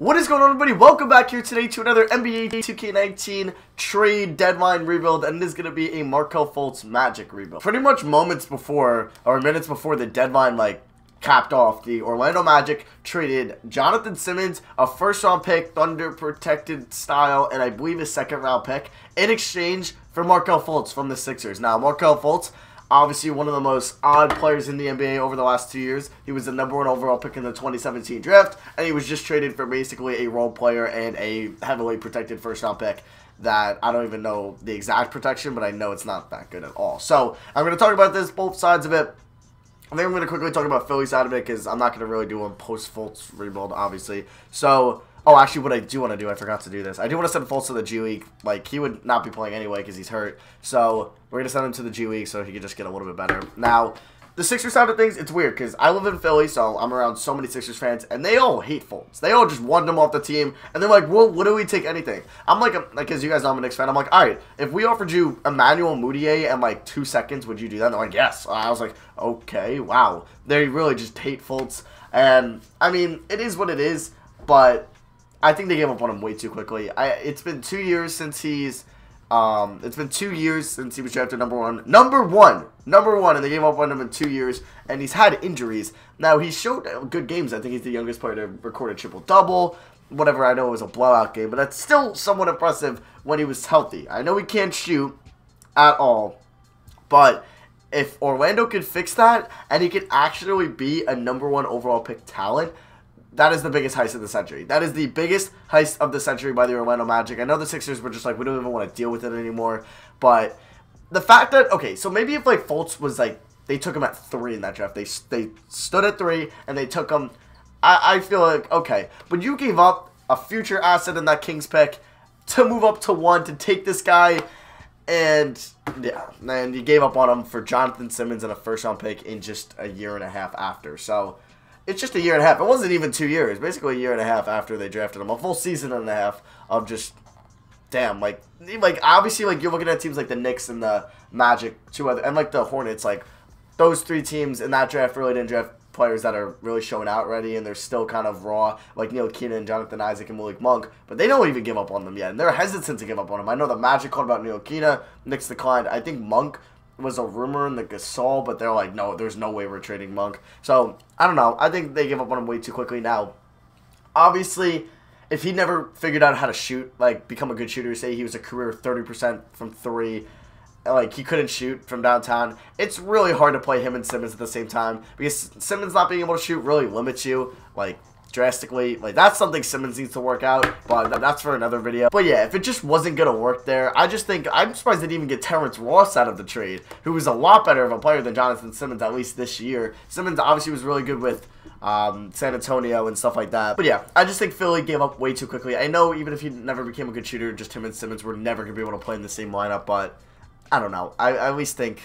What is going on everybody? Welcome back here today to another NBA 2K19 trade deadline rebuild and this is going to be a Markelle Fultz Magic rebuild. Pretty much moments before or minutes before the deadline like capped off, the Orlando Magic traded Jonathan Simmons, a first round pick, Thunder protected style, and I believe a second round pick in exchange for Markelle Fultz from the Sixers. Now Markelle Fultz obviously one of the most odd players in the NBA over the last two years. He was the number one overall pick in the 2017 draft, and he was just traded for basically a role player and a heavily protected first round pick that I don't even know the exact protection, but I know it's not that good at all. So I'm going to talk about this, both sides of it. I think I'm going to quickly talk about Philly side of it because I'm not going to really do a post Fultz rebuild, obviously. So Oh, actually, what I do want to do, I forgot to do this. I do want to send Fultz to the G League. Like, he would not be playing anyway because he's hurt. So, we're going to send him to the G League so he could just get a little bit better. Now, the Sixers side of things, it's weird because I live in Philly, so I'm around so many Sixers fans, and they all hate Fultz. They all just want him off the team, and they're like, well, what do we take anything? I'm like, um, like, as you guys know, I'm a Knicks fan. I'm like, all right, if we offered you Emmanuel Mudiay in like two seconds, would you do that? And they're like, yes. I was like, okay, wow. They really just hate Fultz. And, I mean, it is what it is, but I think they gave up on him way too quickly. I it's been two years since he's um it's been two years since he was drafted number one. Number one. Number one, and they gave up on him in two years, and he's had injuries. Now he showed good games. I think he's the youngest player to record a triple double. Whatever, I know it was a blowout game, but that's still somewhat impressive when he was healthy. I know he can't shoot at all, but if Orlando could fix that and he could actually be a number one overall pick talent, that is the biggest heist of the century. That is the biggest heist of the century by the Orlando Magic. I know the Sixers were just like, we don't even want to deal with it anymore. But the fact that, okay, so maybe if like Fultz was like, they took him at three in that draft. They, they stood at three and they took him. I, I feel like, okay. But you gave up a future asset in that Kings pick to move up to one to take this guy. And yeah, and you gave up on him for Jonathan Simmons and a first round pick in just a year and a half after. So it's just a year and a half. It wasn't even two years. Basically, a year and a half after they drafted him. A full season and a half of just, damn, like, like obviously, like you're looking at teams like the Knicks and the Magic, two other, and like the Hornets. Like those three teams in that draft really didn't draft players that are really showing out ready and they're still kind of raw, like Ntilikina and Jonathan Isaac and Malik Monk, but they don't even give up on them yet, and they're hesitant to give up on them. I know the Magic called about Ntilikina, Knicks declined. I think Monk was a rumor in the Gasol, but they're like, no, there's no way we're trading Monk. So I don't know. I think they give up on him way too quickly now. Obviously, if he never figured out how to shoot, like become a good shooter, say he was a career 30% from three, like he couldn't shoot from downtown, it's really hard to play him and Simmons at the same time because Simmons not being able to shoot really limits you. Like drastically. Like, that's something Simmons needs to work out, but that's for another video. But yeah, if it just wasn't going to work there, I just think, I'm surprised they didn't even get Terrence Ross out of the trade, who was a lot better of a player than Jonathan Simmons, at least this year. Simmons obviously was really good with um, San Antonio and stuff like that. But yeah, I just think Philly gave up way too quickly. I know even if he never became a good shooter, just him and Simmons were never going to be able to play in the same lineup, but I don't know. I, I at least think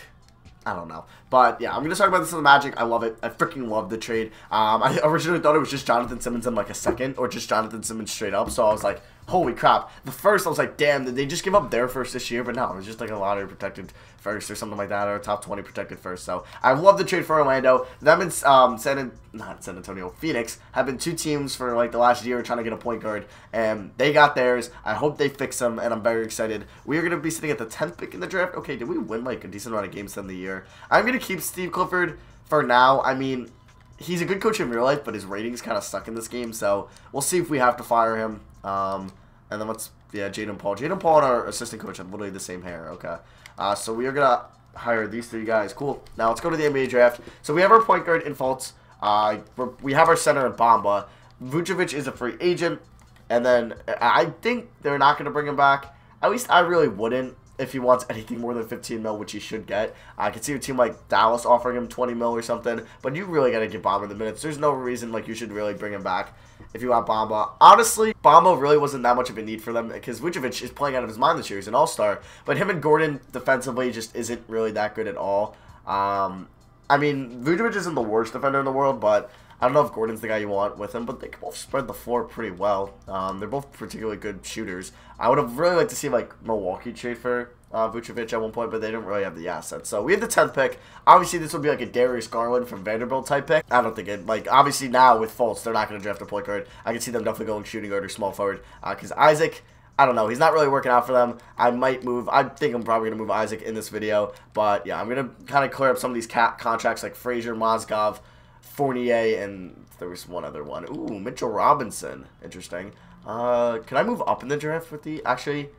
I don't know. But yeah, I'm going to talk about this in the Magic. I love it. I freaking love the trade. Um, I originally thought it was just Jonathan Simmons in like a second or just Jonathan Simmons straight up. So I was like, holy crap. The first, I was like, damn, did they just give up their first this year? But no, it was just like a lottery protected first or something like that, or a top 20 protected first. So I love the trade for Orlando. Them and um, San, not San Antonio, Phoenix have been two teams for like the last year trying to get a point guard, and they got theirs. I hope they fix them, and I'm very excited. We are going to be sitting at the 10th pick in the draft. Okay, did we win like a decent amount of games in the year? I'm going to keep Steve Clifford for now. I mean, he's a good coach in real life, but his ratings kind of stuck in this game, so we'll see if we have to fire him. Um, and then let's, yeah, Jaden Paul. Jaden Paul and our assistant coach have literally the same hair. Okay. Uh, so we are to hire these three guys. Cool. Now let's go to the NBA draft. So we have our point guard in Fultz. Uh, we have our center in Bamba. Vucevic is a free agent. And then I think they're not to bring him back. At least I really wouldn't if he wants anything more than 15 mil, which he should get. I could see a team like Dallas offering him 20 mil or something, but you really got to give Bamba the minutes. There's no reason like you should really bring him back if you want Bamba. Honestly, Bamba really wasn't that much of a need for them because Vucevic is playing out of his mind this year. He's an all-star, but him and Gordon defensively just isn't really that good at all. Um, I mean, Vucevic isn't the worst defender in the world, but I don't know if Gordon's the guy you want with him, but they can both spread the floor pretty well. Um, they're both particularly good shooters. I would have really liked to see like Milwaukee trade for uh, Vucevic at one point, but they didn't really have the assets. So we have the 10th pick. Obviously, this would be like a Darius Garland from Vanderbilt type pick. I don't think it, like, obviously now with Fultz, they're not going to draft a point guard. I can see them definitely going shooting guard or small forward because uh, Isaac, I don't know. He's not really working out for them. I might move. I think I'm probably going to move Isaac in this video. But, yeah, I'm going to kind of clear up some of these cap contracts like Frazier, Mozgov, Fournier, and there was one other one. Ooh, Mitchell Robinson. Interesting. Uh, can I move up in the draft with the... Actually,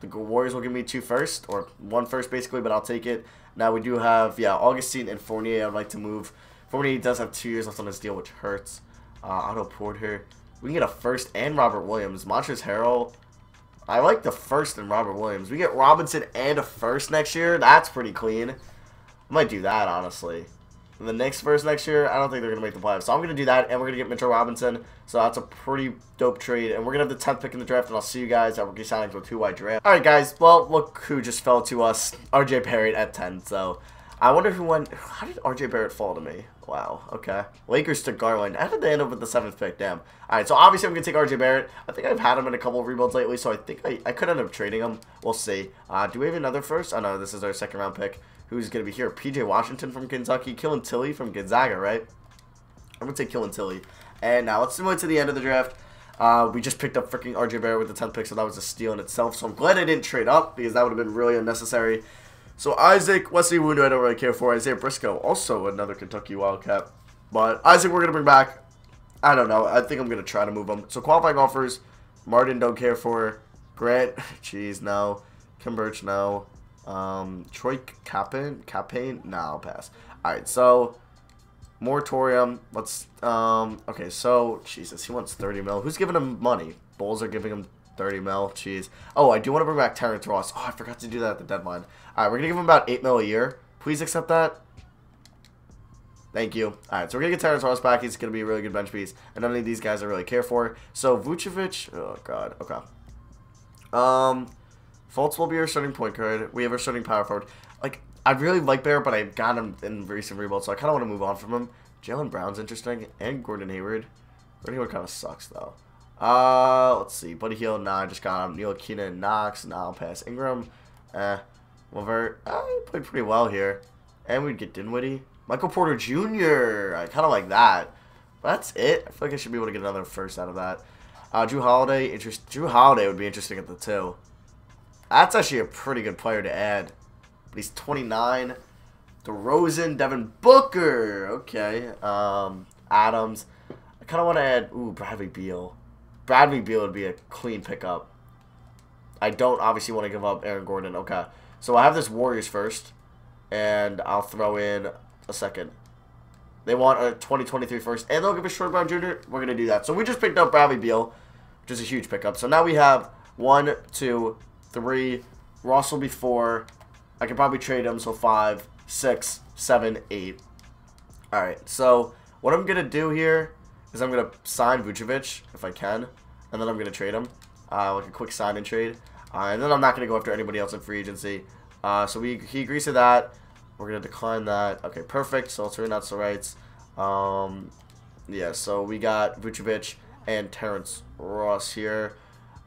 the Warriors will give me two first, or one first basically, but I'll take it. Now we do have, yeah, Augustine and Fournier I'd like to move. Fournier does have two years left on his deal, which hurts. Uh, Otto Porter. We can get a first and Robert Williams. Montrezl Harrell. I like the first and Robert Williams. We get Robinson and a first next year. That's pretty clean. I might do that, honestly the Knicks first next year, I don't think they're going to make the playoffs. So I'm going to do that, and we're going to get Mitchell Robinson. So that's a pretty dope trade. And we're going to have the 10th pick in the draft, and I'll see you guys at rookie signings with two-wide draft. All right, guys. Well, look who just fell to us. R.J. Barrett at 10. So I wonder who went... How did R.J. Barrett fall to me? Wow, okay. Lakers took Garland. How did they end up with the 7th pick? Damn. All right, so obviously I'm to take R.J. Barrett. I think I've had him in a couple of rebuilds lately, so I think I, I could end up trading him. We'll see. Uh, do we have another first? Oh, no, this is our second round pick who's going to be here. PJ Washington from Kentucky, Killian Tilly from Gonzaga, right? I'm going to take Killian Tilly. And now let's move to the end of the draft. Uh, we just picked up freaking RJ Barrett with the 10th pick, so that was a steal in itself. So I'm glad I didn't trade up because that would have been really unnecessary. So Isaac, Wesley Iwundu, I don't really care for. Isaiah Briscoe, also another Kentucky Wildcat. But Isaac, we're going to bring back. I don't know. I think I'm going to try to move him. So qualifying offers, Martin, don't care for. Grant, jeez, no. Khem Birch, no. Um, Troy Caupain? Caupain? No, I'll pass. Alright, so moratorium. Let's um okay, so Jesus, he wants 30 mil. Who's giving him money? Bulls are giving him 30 mil. Jeez. Oh, I do want to bring back Terrence Ross. Oh, I forgot to do that at the deadline. Alright, we're gonna give him about 8 mil a year. Please accept that. Thank you. Alright, so we're gonna get Terrence Ross back. He's gonna be a really good bench piece. And none of these guys I really care for. So Vucevic, oh god, okay. Um Fultz will be our starting point guard. We have our starting power forward. Like, I really like Bear, but I got him in recent rebuild, so I kind of want to move on from him. Jaylen Brown's interesting, and Gordon Hayward. Gordon Hayward kind of sucks, though. Uh, let's see. Buddy Hield, nah, I just got him. Neil Keenan, Knox, nah, pass. Ingram, eh. Levert, uh, he played pretty well here. And we'd get Dinwiddie. Michael Porter Jr., I kind of like that. But that's it. I feel like I should be able to get another first out of that. Uh, Jrue Holiday, interest. Jrue Holiday would be interesting at the two. That's actually a pretty good player to add. But he's 29. DeRozan, Devin Booker. Okay. Um, Adams. I kind of want to add, ooh, Bradley Beal. Bradley Beal would be a clean pickup. I don't obviously want to give up Aaron Gordon. Okay. So I have this Warriors first. And I'll throw in a second. They want a 2023 first. And they'll give us Troy Brown Jr. We're going to do that. So we just picked up Bradley Beal, which is a huge pickup. So now we have one, two, three. Ross will be four. I could probably trade him, so five, six, seven, eight. Alright, so what I'm going to do here is I'm going to sign Vucevic, if I can, and then I'm going to trade him, uh, like a quick sign and trade. Uh, and then I'm not going to go after anybody else in free agency. Uh, so we, he agrees to that. We're going to decline that. Okay, perfect. So let's turn out the rights. Um, yeah, so we got Vucevic and Terrence Ross here.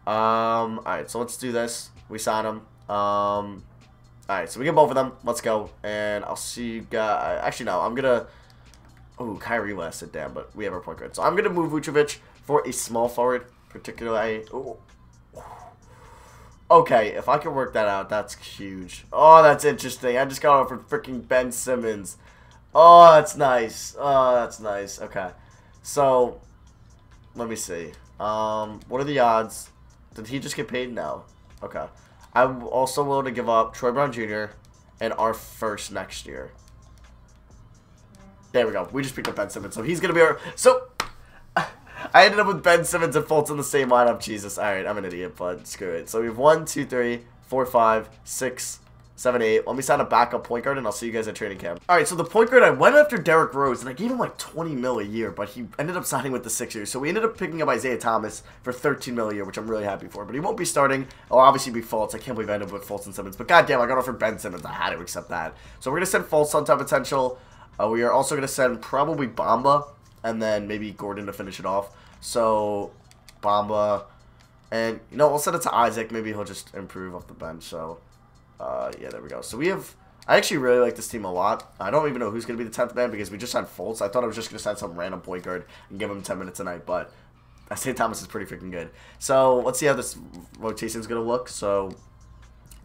Um, alright, so let's do this. We sign them. Um, Alright, so we get both of them. Let's go. And I'll see you guys. Actually, no. I'm going to... Oh, Kyrie lasted. Damn, but we have our point guard. So I'm going to move Vucevic for a small forward. Particularly... Ooh. Okay, if I can work that out, that's huge. Oh, that's interesting. I just got off for freaking Ben Simmons. Oh, that's nice. Oh, that's nice. Okay. So, let me see. Um, what are the odds? Did he just get paid? No. Okay. I'm also willing to give up Troy Brown Jr. and our first next year. There we go. We just picked up Ben Simmons, so he's going to be our... So, I ended up with Ben Simmons and Fultz in the same lineup. Jesus. All right, I'm an idiot, but screw it. So we have one, two, three, four, five, six, seven, eight. Let me sign a backup point guard, and I'll see you guys at training camp. All right, so the point guard, I went after Derrick Rose, and I gave him like 20 mil a year, but he ended up signing with the Sixers. So we ended up picking up Isaiah Thomas for 13 mil a year, which I'm really happy for. But he won't be starting. I'll obviously be Fultz. I can't believe I ended up with Fultz and Simmons. But goddamn, I got offered Ben Simmons. I had to accept that. So we're going to send Fultz on top potential. Uh, we are also going to send probably Bamba, and then maybe Gordon to finish it off. So, Bamba. And, you know, we'll send it to Isaac. Maybe he'll just improve off the bench. So, uh, yeah, there we go. So we have. I actually really like this team a lot. I don't even know who's going to be the 10th man because we just signed Fultz. I thought I was just going to sign some random point guard and give him 10 minutes a night, but Isaiah Thomas is pretty freaking good. So let's see how this rotation is going to look. So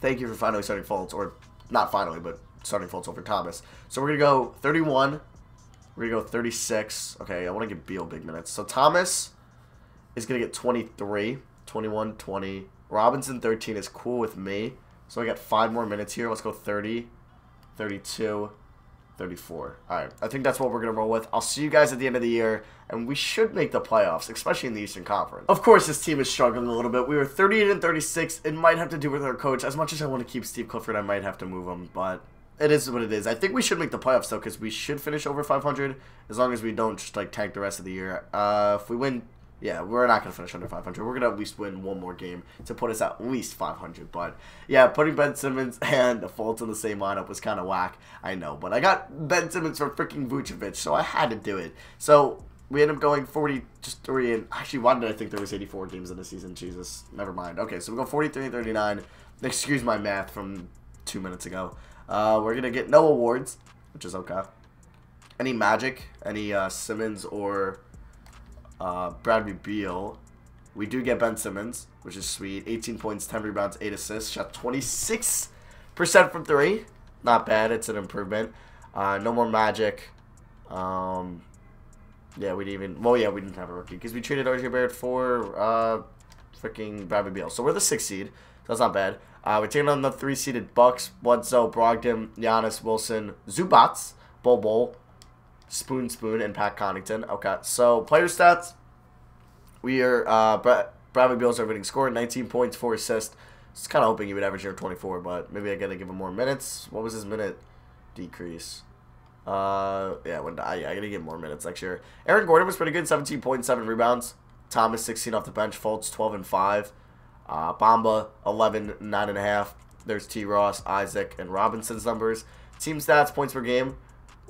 thank you for finally starting Fultz, or not finally, but starting Fultz over Thomas. So we're going to go 31. We're going to go 36. Okay, I want to give Beal big minutes. So Thomas is going to get 23, 21, 20. Robinson 13 is cool with me. So I got five more minutes here. Let's go 30. 32, 34. Alright, I think that's what we're going to roll with. I'll see you guys at the end of the year, and we should make the playoffs, especially in the Eastern Conference. Of course, this team is struggling a little bit. We were 38 and 36. It might have to do with our coach. As much as I want to keep Steve Clifford, I might have to move him, but it is what it is. I think we should make the playoffs, though, because we should finish over 500 as long as we don't just, like, tank the rest of the year. Uh, if we win yeah, we're not going to finish under 500. We're going to at least win one more game to put us at least 500. But, yeah, putting Ben Simmons and the Fultz in the same lineup was kind of whack. I know. But I got Ben Simmons for freaking Vucevic, so I had to do it. So, we end up going 40, just 3, and actually, why did I think there was 84 games in the season? Jesus, never mind. Okay, so we go 43 and 39. Excuse my math from two minutes ago. Uh, we're to get no awards, which is okay. Any Magic, any uh, Simmons or uh, Bradley Beal. We do get Ben Simmons, which is sweet. 18 points, 10 rebounds, 8 assists. Shot 26% from 3. Not bad. It's an improvement. Uh, no more Magic. Um, yeah, we didn't even... Well, yeah, we didn't have a rookie because we traded RJ Barrett for uh, freaking Bradley Beal. So we're the 6th seed. So that's not bad. Uh, we're taking on the 3-seeded Bucks, Bledsoe, Brogdon, Giannis, Wilson, Zubats, Bol Bol, Spoon Spoon, and Pat Connaughton. Okay, so player stats. We are uh, Brad, Bradley Beal's our winning score, 19 points, 4 assists. Just kind of hoping he would average near 24, but maybe I gotta give him more minutes. What was his minute decrease? Uh, yeah, when I, I gotta give more minutes next year. Aaron Gordon was pretty good, 17.7 rebounds. Thomas 16 off the bench. Fultz 12 and 5. Uh, Bamba 11 9 and a half. There's T. Ross, Isaac, and Robinson's numbers. Team stats, points per game.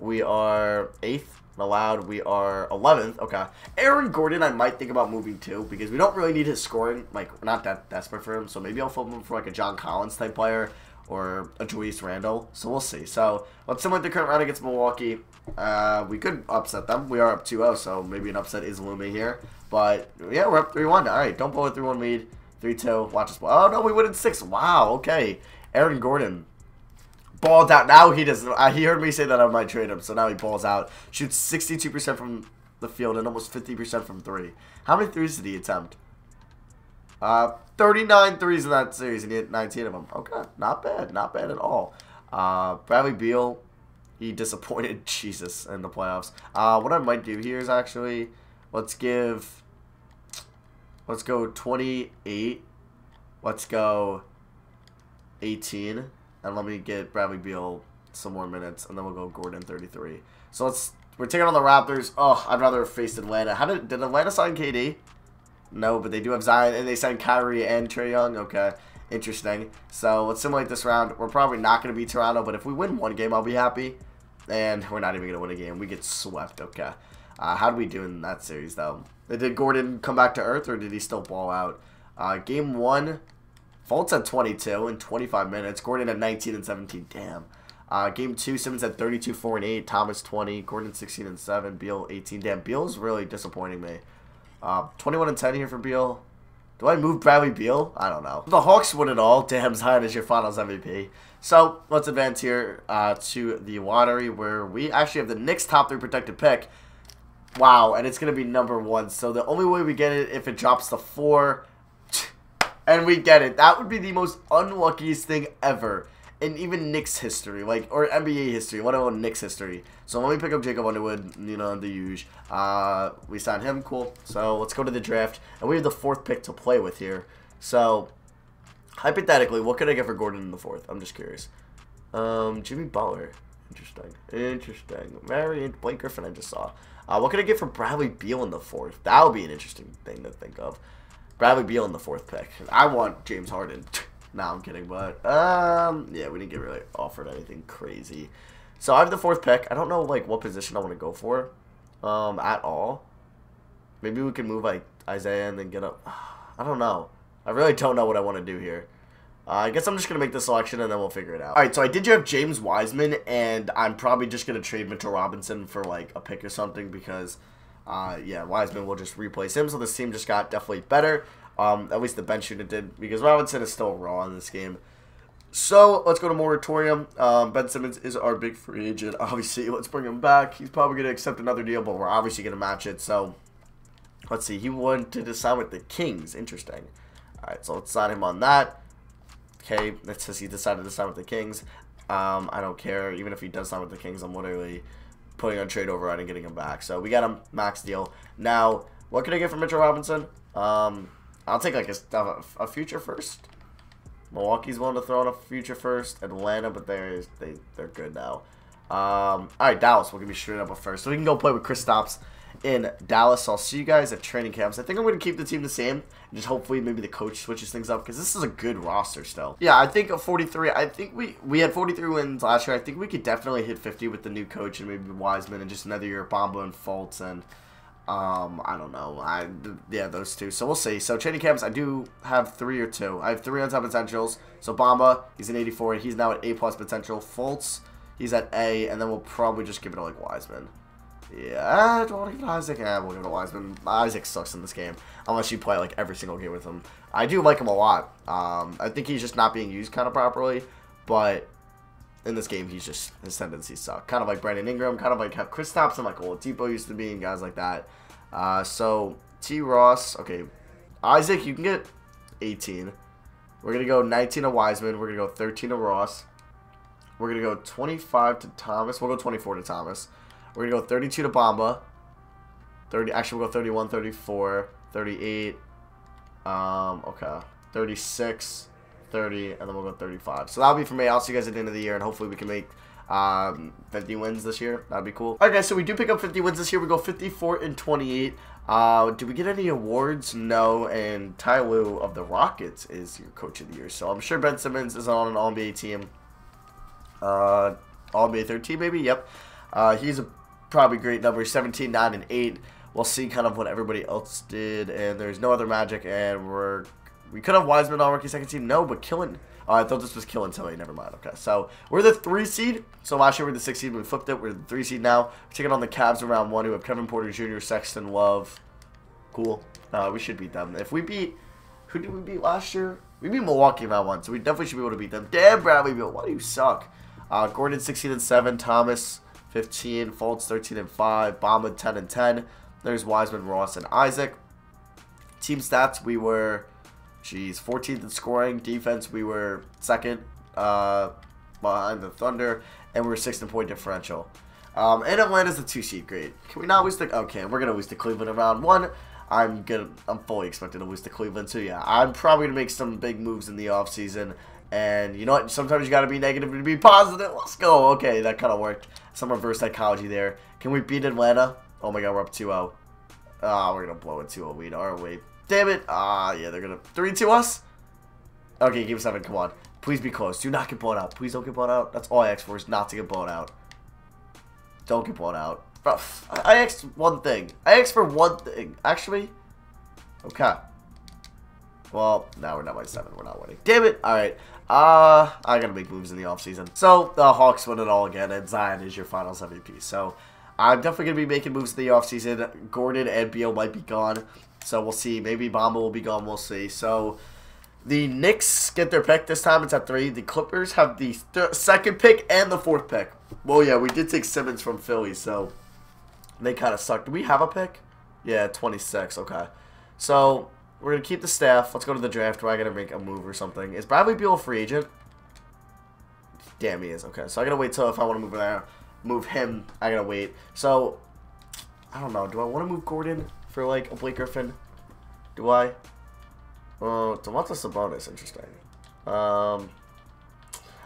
We are 8th allowed. We are 11th. Okay. Aaron Gordon, I might think about moving too because we don't really need his scoring. Like, not that desperate for him. So maybe I'll flip him for like a John Collins type player or a Julius Randle. So we'll see. So let's simulate the current round against Milwaukee. Uh, we could upset them. We are up 2-0, so maybe an upset is looming here. But yeah, we're up 3-1. All right, don't blow a 3-1 lead. 3-2. Watch us. Oh no, we win in six. Wow. Okay. Aaron Gordon balled out. Now he does. Uh, he heard me say that I might trade him, so now he balls out. Shoots 62% from the field and almost 50% from three. How many threes did he attempt? Uh, 39 threes in that series, and he hit 19 of them. Okay, not bad. Not bad at all. Uh, Bradley Beal, he disappointed Jesus in the playoffs. Uh, what I might do here is actually, let's give, let's go 28. Let's go 18. And let me get Bradley Beal some more minutes, and then we'll go Gordon 33. So let's we're taking on the Raptors. Oh, I'd rather face Atlanta. How did did Atlanta sign KD? No, but they do have Zion, and they signed Kyrie and Trae Young. Okay, interesting. So let's simulate this round. We're probably not going to beat Toronto, but if we win one game, I'll be happy. And we're not even going to win a game. We get swept. Okay. Uh, how do we do in that series, though? Did Gordon come back to earth, or did he still ball out? Uh, game one, Fultz at 22 in 25 minutes. Gordon at 19 and 17. Damn. Uh, game two, Simmons at 32, 4 and 8. Thomas 20. Gordon 16 and 7. Beal 18. Damn, Beal's really disappointing me. Uh, 21 and 10 here for Beal. Do I move Bradley Beal? I don't know. The Hawks win it all. Damn, Zion is your finals MVP. So, let's advance here uh, to the lottery where we actually have the Knicks top three protected pick. Wow, and it's going to be number one. So, the only way we get it if it drops to four and we get it. That would be the most unluckiest thing ever in even Knicks history, like or NBA history, what about Knicks history. So let me pick up Jacob Underwood, you know, the huge. Uh, we signed him, cool. So let's go to the draft, and we have the fourth pick to play with here. So hypothetically, what could I get for Gordon in the fourth? I'm just curious. Um, Jimmy Butler, interesting, interesting. Marion Blake Griffin, I just saw. Uh, what could I get for Bradley Beal in the fourth? That would be an interesting thing to think of. Bradley Beal in the fourth pick. I want James Harden. no, I'm kidding, but um, yeah, we didn't get really offered anything crazy. So I have the fourth pick. I don't know like what position I want to go for, um, at all. Maybe we can move like Isaiah and then get up. I don't know. I really don't know what I want to do here. Uh, I guess I'm just going to make the selection and then we'll figure it out. All right, so I did have James Wiseman, and I'm probably just going to trade Mitchell Robinson for, like, a pick or something because, uh, yeah, Wiseman will just replace him. So this team just got definitely better. Um, at least the bench unit did because Robinson is still raw in this game. So let's go to moratorium. Um, ben Simmons is our big free agent. Obviously, let's bring him back. He's probably going to accept another deal, but we're obviously going to match it. So let's see. He wanted to sign with the Kings. Interesting. All right, so let's sign him on that. Okay, that says he decided to sign with the Kings. Um, I don't care. Even if he does sign with the Kings, I'm literally putting on trade override and getting him back. So we got a max deal. Now, what can I get from Mitchell Robinson? Um, I'll take like a, a future first. Milwaukee's willing to throw in a future first. Atlanta, but they're they they're good now. Um, all right, Dallas. We'll give you straight up a first, so we can go play with Kristaps in Dallas. I'll see you guys at training camps. I think I'm going to keep the team the same. Just hopefully maybe the coach switches things up because this is a good roster still. Yeah, I think a 43. I think we we had 43 wins last year. I think we could definitely hit 50 with the new coach and maybe Wiseman and just another year of Bamba and Fultz and um, I don't know. I yeah, those two. So we'll see. So training camps, I do have three or two. I have three on top potentials. So Bamba, he's an 84. and He's now at A plus potential. Fultz, he's at A, and then we'll probably just give it to like Wiseman. Yeah, I don't want to give it to Isaac? Yeah, we'll give it to Wiseman. Isaac sucks in this game, unless you play like every single game with him. I do like him a lot. Um, I think he's just not being used kind of properly, but in this game, he's just his tendencies suck. Kind of like Brandon Ingram, kind of like how Kristaps and like Oladipo used to be, and guys like that. Uh, so T Ross, okay, Isaac, you can get 18. We're gonna go 19 to Wiseman. We're gonna go 13 to Ross. We're gonna go 25 to Thomas. We'll go 24 to Thomas. We're gonna go 32 to Bamba. 30. Actually, we'll go 31, 34, 38. Um, okay, 36. 30, and then we'll go 35. So that'll be for me. I'll see you guys at the end of the year, and hopefully we can make um, 50 wins this year. That'd be cool. All right, guys, so we do pick up 50 wins this year. We go 54 and 28. Uh, do we get any awards? No. And Ty of the Rockets is your coach of the year. So I'm sure Ben Simmons is on an All-NBA team. Uh, All-NBA 13, maybe? Yep. Uh, he's a probably great number, 17, 9, and 8. We'll see kind of what everybody else did. And there's no other magic, and we're we could have Wiseman on rookie second team. No, but Killian. I thought this was Killian Tilly. Never mind. Okay, so we're the three seed. So last year we are the six seed. We flipped it. We're the three seed now. We're taking on the Cavs in round one, who have Kevin Porter Jr., Sexton, Love. Cool. Uh, we should beat them. If we beat, who did we beat last year? We beat Milwaukee in round one, so we definitely should be able to beat them. Damn, Bradley Beal, why do you suck? Uh, Gordon 16 and 7, Thomas 15, Fultz 13 and 5, Bamba 10 and 10. There's Wiseman, Ross, and Isaac. Team stats, we were Jeez, 14th in scoring. Defense, we were second uh, behind the Thunder, and we were sixth in point differential. Um, and Atlanta's the two seed. Great. Can we not lose the? Okay, we're gonna lose to Cleveland in round one. I'm gonna. I'm fully expecting to lose to Cleveland too. Yeah, I'm probably gonna make some big moves in the offseason. And you know what? Sometimes you gotta be negative to be positive. Let's go. Okay, that kind of worked. Some reverse psychology there. Can we beat Atlanta? Oh my God, we're up 2-0. Ah, oh, we're gonna blow a 2-0 lead, aren't we? Damn it. Ah, yeah, they're going to 3-2 us? Okay, game 7, come on. Please be close. Do not get blown out. Please don't get blown out. That's all I ask for is not to get blown out. Don't get blown out. I asked one thing. I asked for one thing. Actually, okay. Well, now we're not by 7. We're not winning. Damn it. All right. Uh, I gotta make moves in the offseason. So, the Hawks win it all again, and Zion is your finals MVP. So, I'm definitely to be making moves in the offseason. Gordon and Beal might be gone. So we'll see. Maybe Bamba will be gone. We'll see. So the Knicks get their pick this time. It's at three. The Clippers have the second pick and the fourth pick. Well, yeah, we did take Simmons from Philly, so they kind of suck. Do we have a pick? Yeah, 26. Okay. So we're going to keep the staff. Let's go to the draft where I got to make a move or something. Is Bradley Beal a free agent? Damn, he is. Okay, so I got to wait till if I want to move there, move him, I got to wait. So, I don't know. Do I want to move Gordon? for like a Blake Griffin? Do I? Oh, Domantas Sabonis, interesting. Um,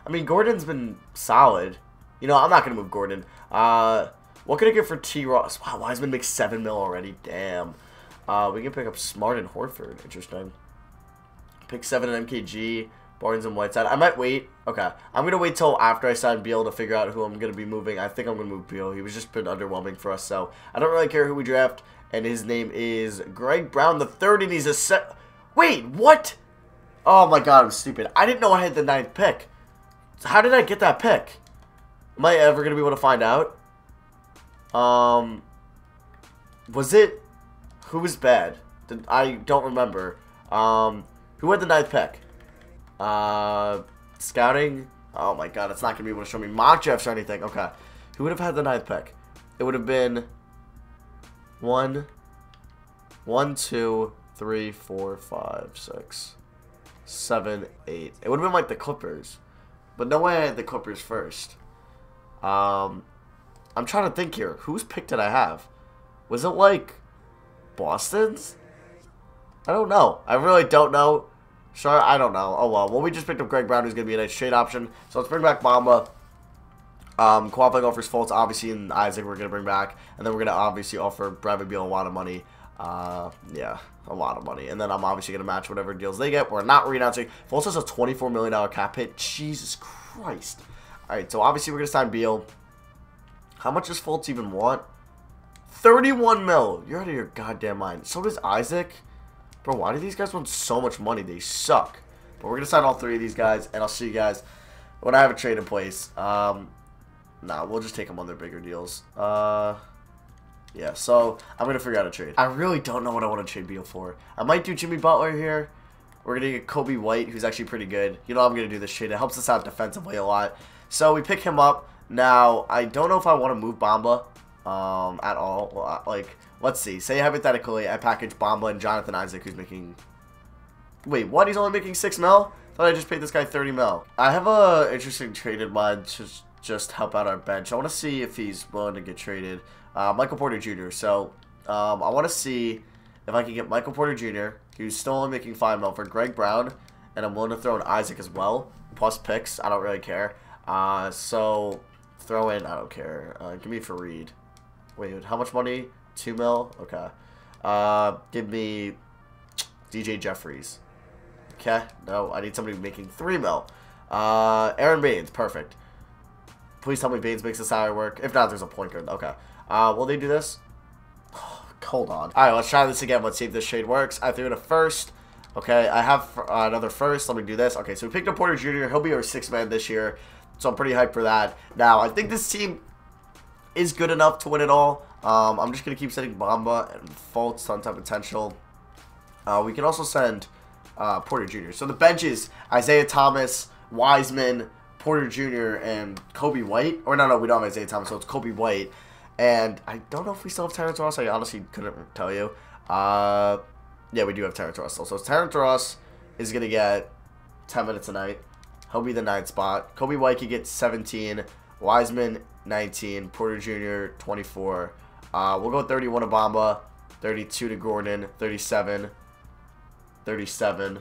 I mean, Gordon's been solid. You know, I'm not gonna move Gordon. Uh, what can I get for T. Ross? Wow, Wiseman makes seven mil already. Damn. Uh, we can pick up Smart and Horford. Interesting. Pick seven and MKG. Barnes and Whiteside. I might wait. Okay. I'm going to wait till after I sign Beal to figure out who I'm going to be moving. I think I'm going to move Beal. He was just been underwhelming for us, so I don't really care who we draft and his name is Greg Brown the third, and he's a set. Wait, what? Oh my god, I'm stupid. I didn't know I had the ninth pick. How did I get that pick? Am I ever going to be able to find out? Um, was it... Who was bad? I don't remember. Um, who had the ninth pick? Uh, scouting? Oh my god, it's not going to be able to show me mock drafts or anything. Okay. Who would have had the ninth pick? It would have been one, one, two, three, four, five, six, seven, eight. It would have been like the Clippers. But no way I had the Clippers first. Um, I'm trying to think here. Whose pick did I have? Was it like Boston's? I don't know. I really don't know. Sure, I don't know. Oh well. Well, we just picked up Greg Brown, who's going to be a nice trade option. So let's bring back Bamba. Um, qualifying offers Fultz, obviously, and Isaac we're going to bring back. And then we're going to obviously offer Bradley Beal a lot of money. Uh, yeah, a lot of money. And then I'm obviously going to match whatever deals they get. We're not renouncing. Fultz has a $24 million cap hit. Jesus Christ. All right, so obviously we're going to sign Beal. How much does Fultz even want? 31 mil. You're out of your goddamn mind. So does Isaac. Bro, why do these guys want so much money? They suck. But we're going to sign all three of these guys, and I'll see you guys when I have a trade in place. Um, nah, we'll just take them on their bigger deals. Uh... Yeah, so I'm going to figure out a trade. I really don't know what I want to trade Beal for. I might do Jimmy Butler here. We're going to get Coby White, who's actually pretty good. You know I'm going to do this trade. It helps us out defensively a lot. So we pick him up. Now, I don't know if I want to move Bamba um, at all. Like, let's see. Say hypothetically I package Bamba and Jonathan Isaac, who's making... Wait, what? He's only making 6 mil? Thought I just paid this guy 30 mil. I have a interesting trade in mind to just help out our bench. I want to see if he's willing to get traded. Uh, Michael Porter Jr. So, um, I want to see if I can get Michael Porter Jr., who's still only making 5 mil, for Greg Brown, and I'm willing to throw in Isaac as well, plus picks. I don't really care. Uh, so, throw in, I don't care. Uh, give me Faried. Wait, how much money? 2 mil? Okay. Uh, give me DJ Jeffries. Okay, no, I need somebody making 3 mil. Uh, Aron Baynes, perfect. Please tell me Baynes makes the salary work. If not, there's a point guard. Okay. Uh, will they do this? Hold on. Alright, let's try this again. Let's see if this shade works. I threw in a first. Okay, I have uh, another first. Let me do this. Okay, so we picked up Porter Jr. He'll be our sixth man this year. So I'm pretty hyped for that. Now, I think this team is good enough to win it all. Um, I'm just going to keep sending Bamba and Fultz on top potential. Uh, we can also send uh, Porter Jr. So the bench is Isaiah Thomas, Wiseman, Porter Jr., and Coby White. Or no, no, we don't have Isaiah Thomas, so it's Coby White. And I don't know if we still have Terrence Ross. I honestly couldn't tell you. Uh, yeah, we do have Terrence Ross still. So Terrence Ross is going to get 10 minutes a night. He'll be the ninth spot. Coby White can get 17. Wiseman, 19. Porter Jr., 24. Uh, we'll go 31 to Bamba. 32 to Gordon. 37. 37.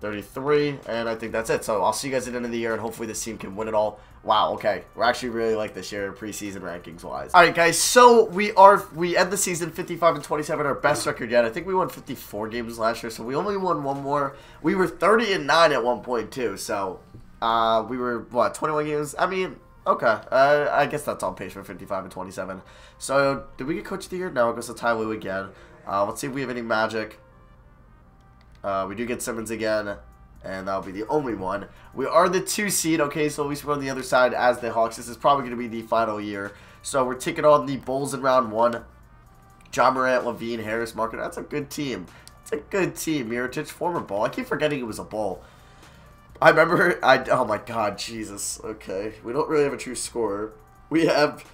33, and I think that's it. So I'll see you guys at the end of the year, and hopefully this team can win it all. Wow, okay. We're actually really like this year, preseason rankings-wise. All right, guys, so we are, we end the season 55 and 27, our best record yet. I think we won 54 games last year, so we only won one more. We were 30 and 9 at one point, too, so uh, we were, what, 21 games? I mean, okay. Uh, I guess that's on page for 55 and 27. So, did we get Coach of the Year? No, it goes to Ty Lue again. Uh, let's see if we have any magic. Uh, we do get Simmons again, and that'll be the only one. We are the two seed, okay, so at least we're on the other side as the Hawks. This is probably going to be the final year. So we're taking on the Bulls in round one. Ja Morant, LaVine, Harris, Market. That's a good team. It's a good team. Mirotic, former Bull. I keep forgetting it was a Bull. I remember, I, oh my god, Jesus. Okay, we don't really have a true scorer. We have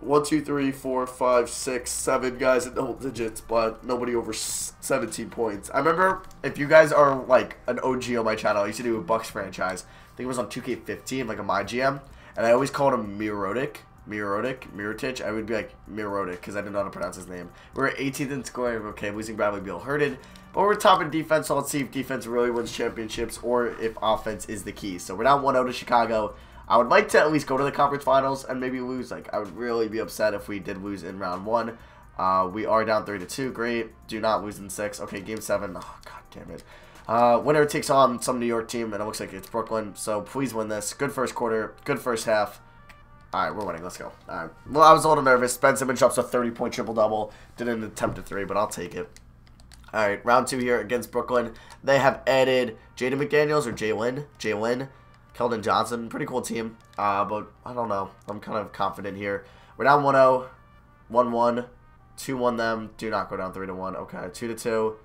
one, two, three, four, five, six, seven guys in double digits, but nobody over 17 points. I remember if you guys are like an OG on my channel, I used to do a Bucks franchise. I think it was on 2K15, like a my GM, and I always called him Mirotic. Mirotic, Mirotic, I would be like Mirotic because I didn't know how to pronounce his name. We're 18th in scoring, okay, losing Bradley Beal hurted, but we're top in defense, so let's see if defense really wins championships or if offense is the key. So we're now 1-0 to Chicago. I would like to at least go to the conference finals and maybe lose. Like, I would really be upset if we did lose in round one. Uh, we are down 3 to 2. Great. Do not lose in 6. Okay, game 7. Oh, god damn it. Uh, winner takes on some New York team, and it looks like it's Brooklyn. So please win this. Good first quarter. Good first half. Alright, we're winning. Let's go. Alright. Well, I was a little nervous. Ben Simmons drops a 30-point triple-double. Didn't attempt a three, but I'll take it. All right, round two here against Brooklyn. They have added Jaden McDaniels or Jalen, Jalen, Keldon Johnson. Pretty cool team, uh, but I don't know. I'm kind of confident here. We're down 1-0, 1-1, 2-1 them. Do not go down 3-1. Okay, 2-2.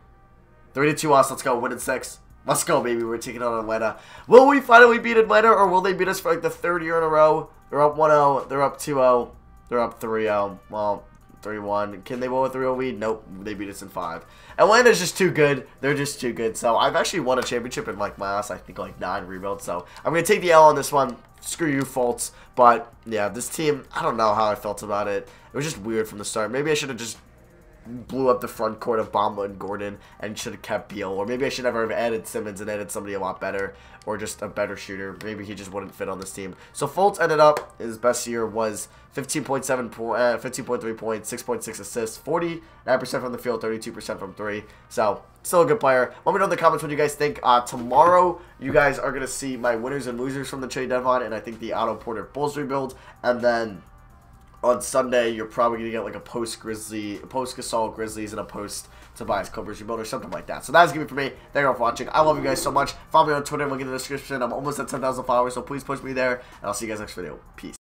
3-2 us. Let's go. Win in six. Let's go, baby. We're taking on Atlanta. Will we finally beat Atlanta, or will they beat us for like the third year in a row? They're up 1-0. They're up 2-0. They're up 3-0. Well, 3-1. Can they blow a 3-0 lead? Nope. They beat us in 5. Atlanta's just too good. They're just too good. So I've actually won a championship in like my last, I think, like 9 rebuilds. So I'm going to take the L on this one. Screw you, Fultz. But, yeah, this team, I don't know how I felt about it. It was just weird from the start. Maybe I should have just blew up the front court of Bamba and Gordon and should have kept Beal. Or maybe I should never have added Simmons and added somebody a lot better or just a better shooter. Maybe he just wouldn't fit on this team. So Fultz ended up, his best year was 15.7 po uh, 15.3 points, 6.6 assists, 49% from the field, 32% from three. So still a good player. Let me know in the comments what you guys think. Uh, tomorrow, you guys are going to see my winners and losers from the trade deadline and I think the Otto Porter Bulls rebuild. And then on Sunday, you're probably going to get like a post Grizzly, post Gasol Grizzlies, and a post Tobias Clippers rebuild or something like that. So that's going to be for me. Thank you for watching. I love you guys so much. Follow me on Twitter, link in the description. I'm almost at 10,000 followers, so please push me there. And I'll see you guys next video. Peace.